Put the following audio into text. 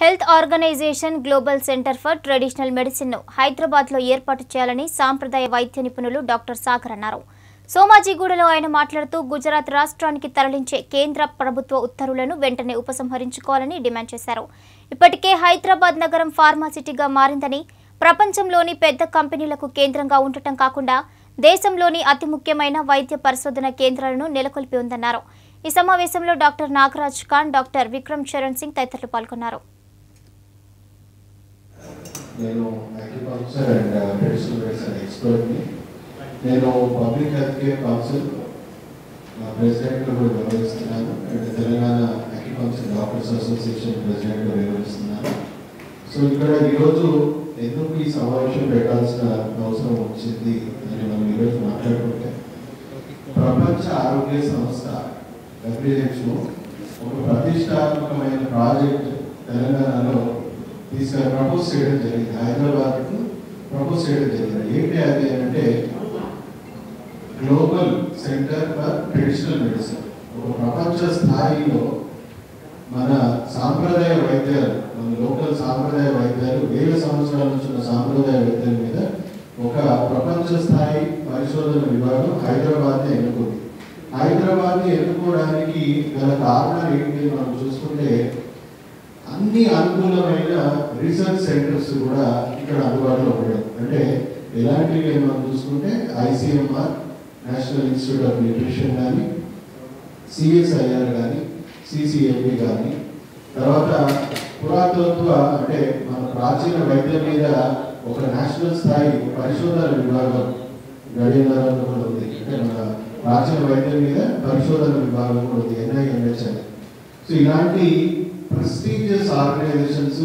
Health organization global centre for traditional మెడిసిన్ను హైదరాబాద్లో ఏర్పాటు చేయాలని సాంప్రదాయ వైద్య నిపుణులు డాక్టర్ సాగర్ అన్నారు. సోమాజిగూడలో ఆయన మాట్లాడుతూ గుజరాత్ రాష్ట్రానికి తరలించే కేంద్ర ప్రభుత్వ ఉత్తర్వులను వెంటనే ఉపసంహరించుకోవాలని డిమాండ్ చేశారు. ఇప్పటికే హైదరాబాద్ నగరం ఫార్మాసిటీగా మారిందని ప్రపంచంలోని పెద్ద కంపెనీలకు కేంద్రంగా ఉండటం కాకుండా దేశంలోని అతి ముఖ్యమైన వైద్య పరిశోధన కేంద్రాలను నెలకొల్పి ఉందన్నారు. ఈ సమావేశంలో డాక్టర్ నాగరాజ్ ఖాన్ డాక్టర్ విక్రమ్ చరణ్ సింగ్ తదితరులు పాల్గొన్నారు. నేను అగ్రికల్చర్ అండ్ ట్రెడిషనల్ మెడిసిన్ ఎక్స్పర్ట్ని నేను పబ్లిక్ హెల్త్ కేర్ కౌన్సిల్ ప్రెసిడెంట్గా కూడా వ్యవహరిస్తున్నాను. And Telangana agriculture doctors association ప్రెసిడెంట్గా వ్యవహరిస్తున్నాను. సో ఇక్కడ ఈరోజు ఎందుకు ఈ సమావేశం పెట్టాల్సిన అవసరం వచ్చింది అని మనం ఈరోజు మాట్లాడుకుంటే ప్రపంచ ఆరోగ్య సంస్థ డబ్ల్యూహెచ్ఓ ఒక ప్రతిష్టాత్మకమైన ప్రాజెక్ట్ తెలంగాణలో తీసుకొని ప్రపోజ్ చేయడం జరిగింది. హైదరాబాద్కు ప్రపోజ్ చేయడం జరిగింది. ఏంటి అది అంటే global centre for traditional medicine. ఒక ప్రపంచ స్థాయిలో మన సాంప్రదాయ వైద్యాలు మన లోకల్ సాంప్రదాయ వైద్యాలు వేల సంవత్సరాల నుంచి ఉన్న సాంప్రదాయ వైద్యాల మీద ఒక ప్రపంచ స్థాయి పరిశోధన విభాగం హైదరాబాద్ని ఎన్నుకుంది. హైదరాబాద్ని ఎన్నుకోవడానికి గల కారణాలు ఏంటి మనం చూసుకుంటే అన్ని అనుకూలమైన రీసెర్చ్ సెంటర్స్ కూడా ఇక్కడ అందుబాటులో ఉన్నాయి అంటే ఎలాంటివి మనం చూసుకుంటే ICMR national institute of nutrition కానీ సిఎస్ఐఆర్ కానీ సిసిఎంపి కానీ తర్వాత పురాతత్వ అంటే మన ప్రాచీన వైద్యం మీద ఒక నేషనల్ స్థాయి పరిశోధన విభాగం గడియారంలో కూడా ఉంది. అంటే మన ప్రాచీన వైద్యం మీద పరిశోధన విభాగం కూడా ఉంది ఎన్ఐఎంహెచ్ అని సో ఇలాంటి prestigious organizations